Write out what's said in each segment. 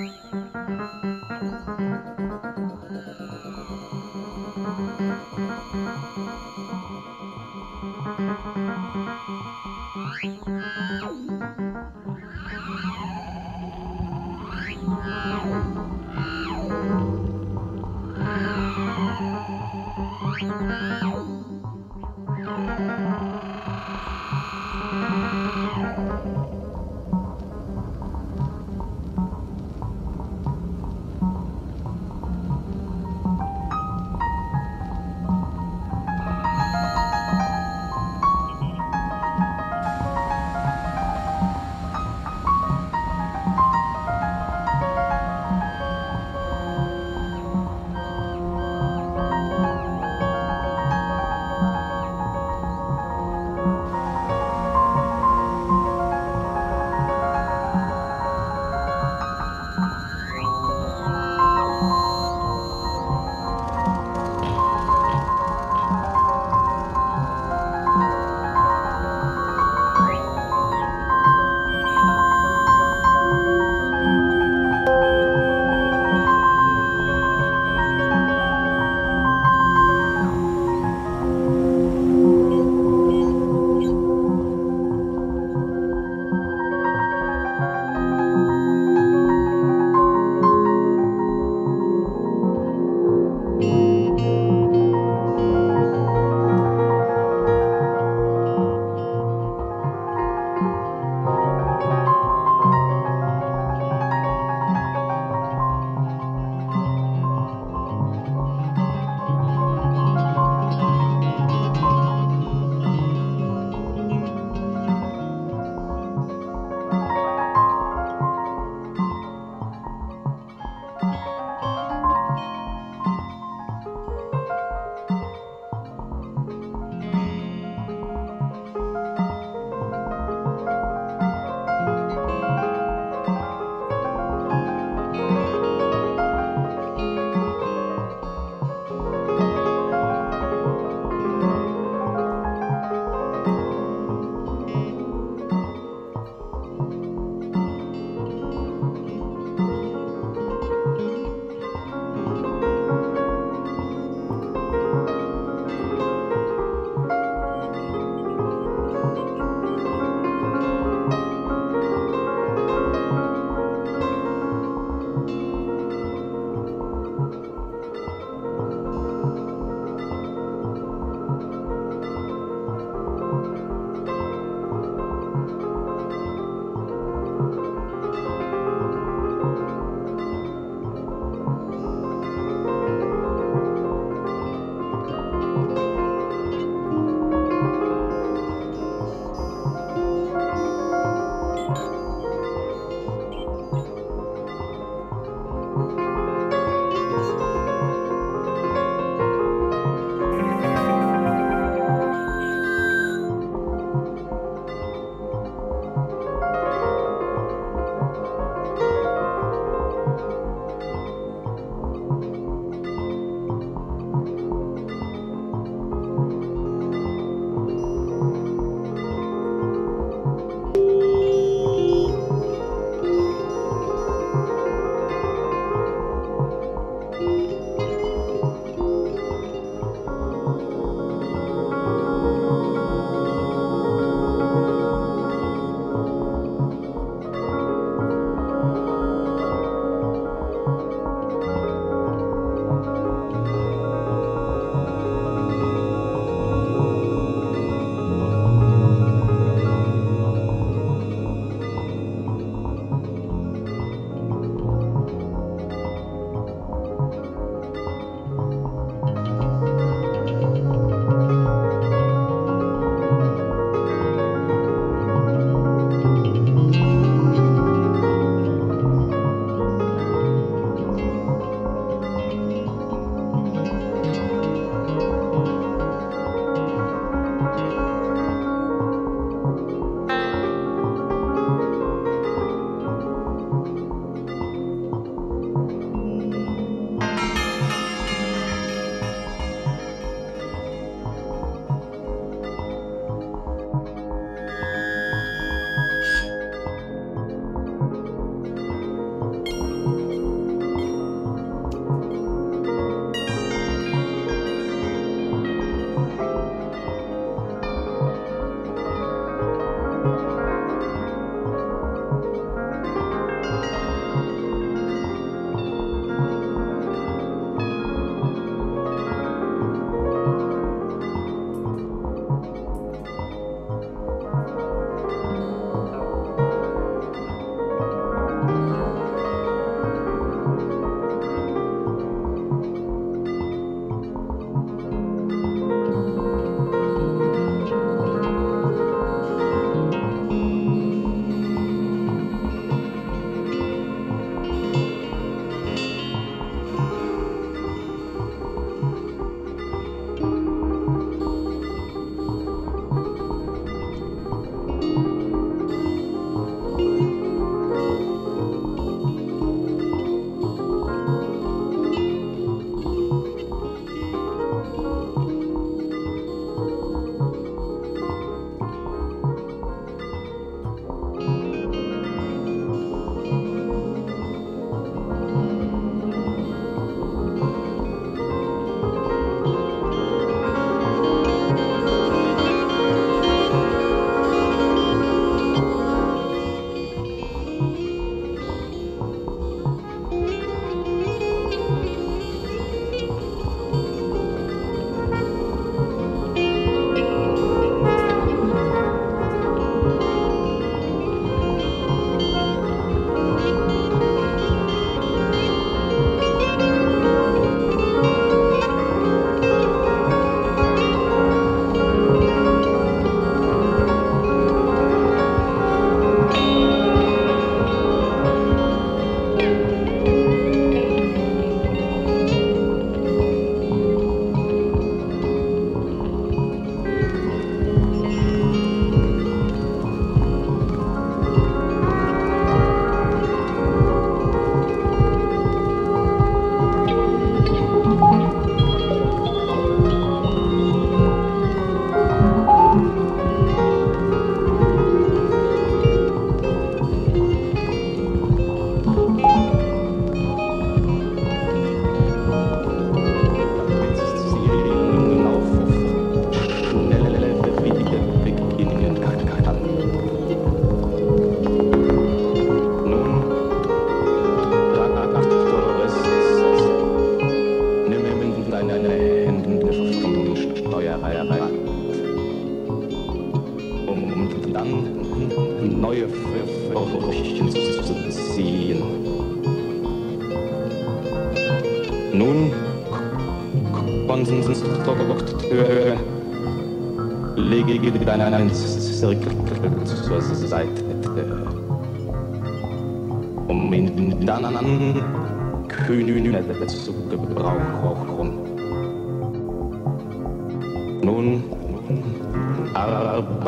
Wow.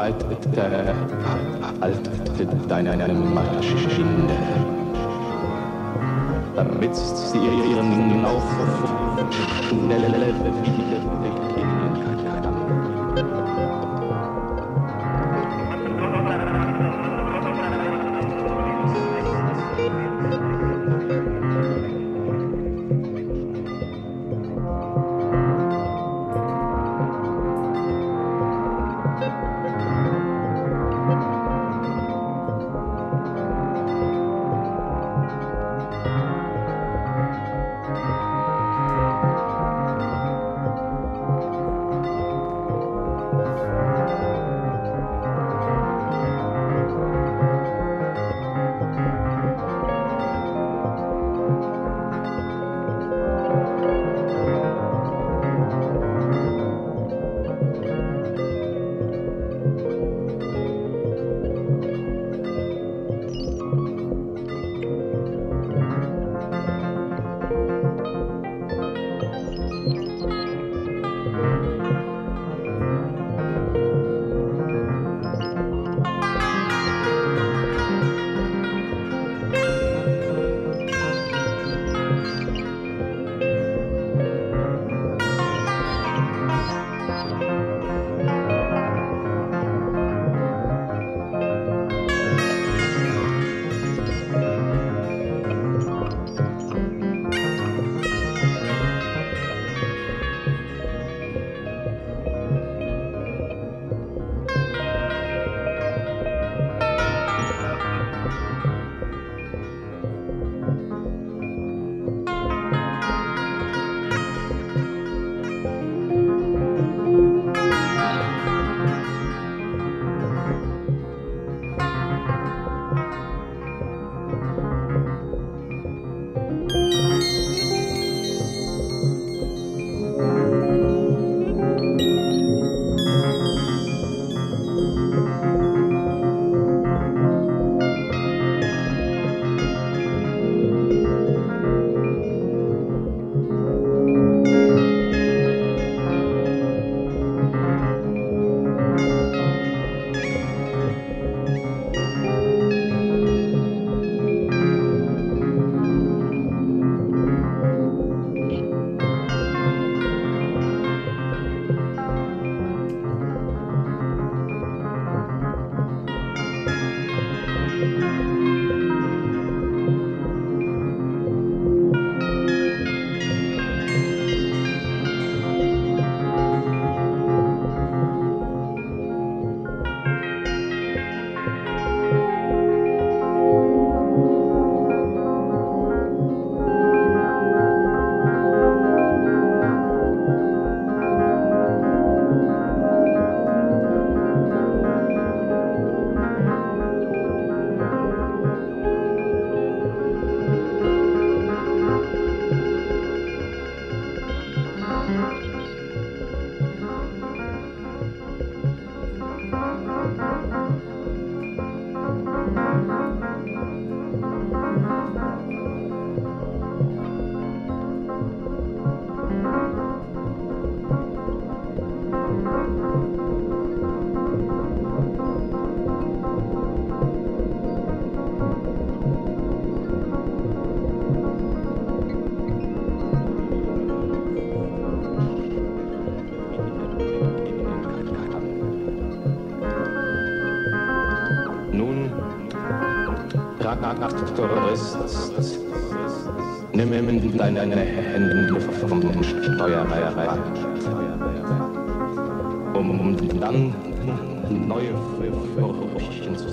Arbeitet alte deine Maschine, damit sie ihren Lauf schneller wieder Traktorist, nimm deine Hände vom Steuerrad, um dann neue Furchen zu